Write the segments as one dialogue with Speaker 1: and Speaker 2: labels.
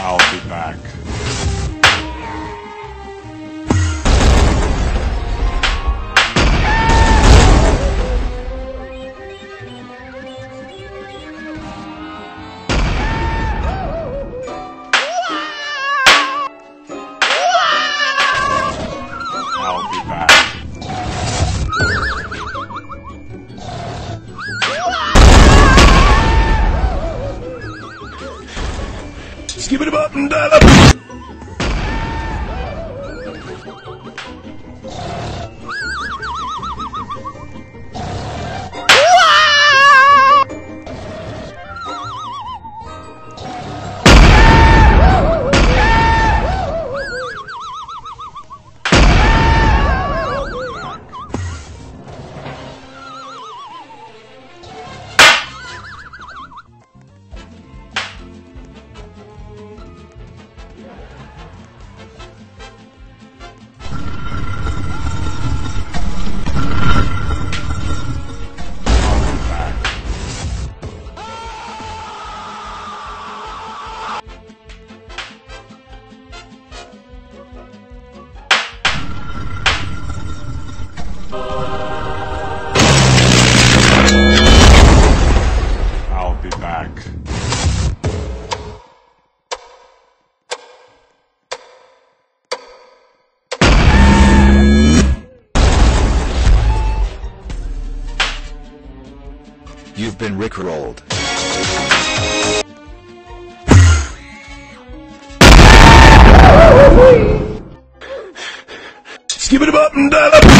Speaker 1: I'll be back.
Speaker 2: Keep it up and down up.
Speaker 3: Rickrolled. Skip it
Speaker 1: up and dial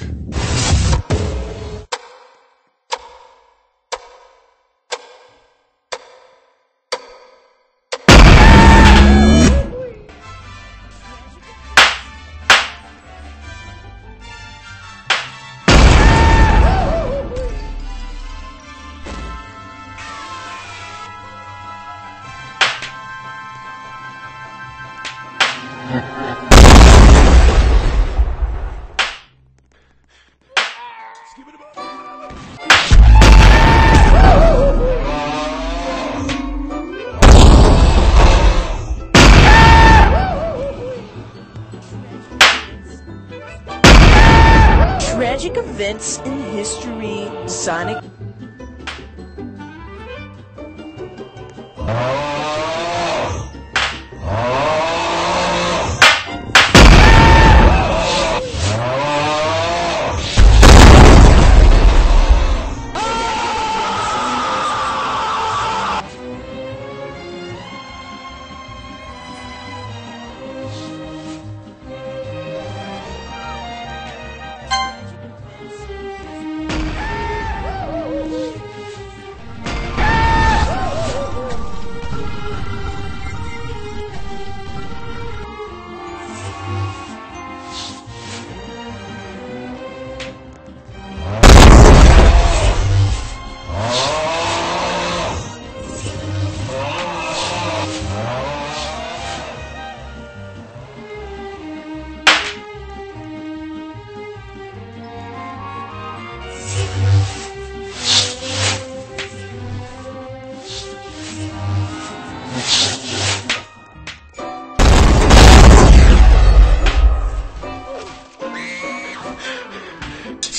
Speaker 1: be
Speaker 4: Tragic events in history, Sonic.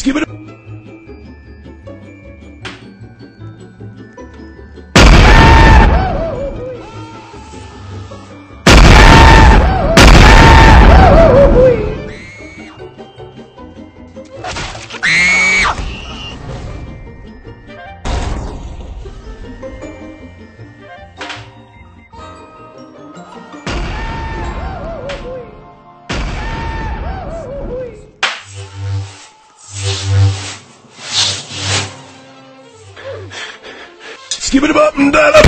Speaker 2: Skip it. Give it up and down up.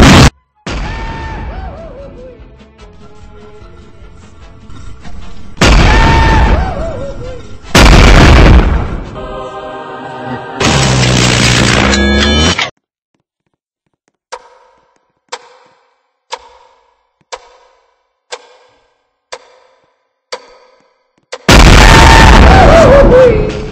Speaker 2: Woo!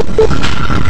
Speaker 2: Ha ha ha!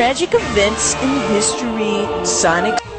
Speaker 4: Tragic events in history, Sonic.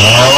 Speaker 4: Oh.